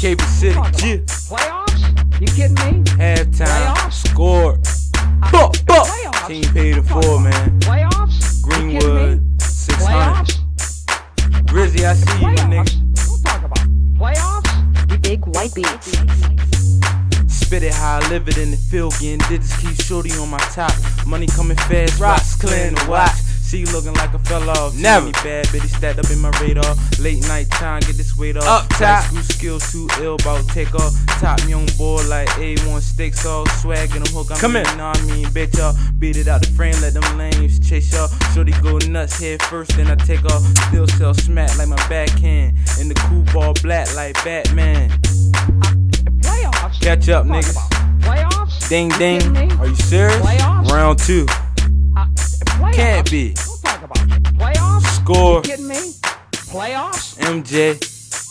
Caper City, Talk about G. Playoffs? You kidding me? Halftime, Playoffs? score. Buck, buck. Playoffs? Team paid in Talk full, about man. Playoffs? You kidding me? Greenwood, 600. Playoffs? Grizzy, I see you, my nigga. Playoffs? Don't talk about playoffs. Big White Beats. Spit it how I live it in the field, getting digits, keep shorty on my top. Money coming fast, rocks clearing the watch. See you looking like a fella off. Never. Me bad bitty stacked up in my radar. Late night time, get this weight off. Up top. School skills too ill, about take off. Top young boy like A1 sticks off. Swag in them hook. I'm Come in. Know what I mean, bitch y'all. Beat it out the frame, let them lames chase y'all. Shorty go nuts head first, then I take off. Still sell smack like my backhand. In the cool ball black like Batman. Playoffs? Catch up, Talk niggas. about Playoffs? Ding You ding. kidding me? Are you serious? Playoffs? Round two. Uh, playoffs? Can't be. Don't talk about playoffs. Score. You kidding me? Playoffs? MJ.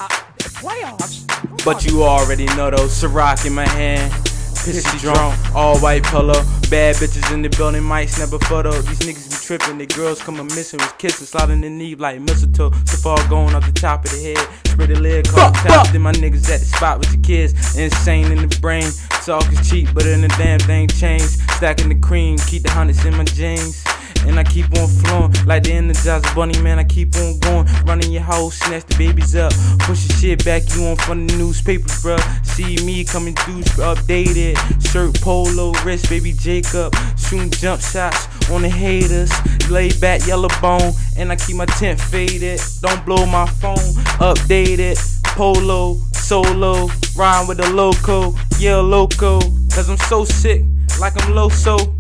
Uh, playoffs? Don't But talk you already know though. Ciroc in my hand. Pissy drunk, all white polo. Bad bitches in the building, might snap a photo. These niggas be tripping, the girls coming missing with kissing, sliding the knee like mistletoe. So far going off the top of the head. Spread the leg, call taps. Then my niggas at the spot with the kids. Insane in the brain. Talk is cheap, but in the damn thing changed. Stacking the cream, keep the hundreds in my jeans. And I keep on flowing like the Energizer Bunny, man. I keep on going, running your house, snatch the babies up, push the shit back. You on front of the newspapers, bruh. See me coming through, updated shirt, polo, wrist, baby Jacob, shooting jump shots on the haters. Lay back, yellow bone, and I keep my tent faded. Don't blow my phone, updated. Polo, solo, rhyme with the loco, yeah, loco. Cause I'm so sick, like I'm loso.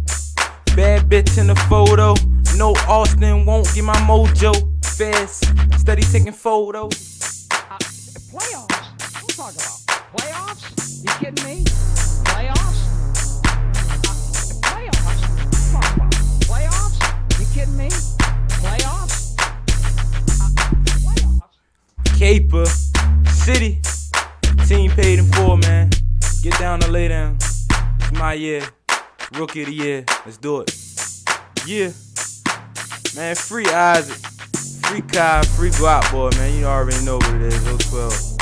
Bad bitch in the photo. No Austin won't get my mojo. Fast, steady taking photos. Playoffs? Don't talk about playoffs. You kidding me? Playoffs? Uh, playoffs? Talk about playoffs. You kidding me? Playoffs? Uh, playoffs? Caper, City, team paid in full, man. Get down and lay down. It's my year, rookie of the year. Let's do it. Yeah, man. Free Isaac, free Kai, free Guap, boy, man. You already know what it is. 012.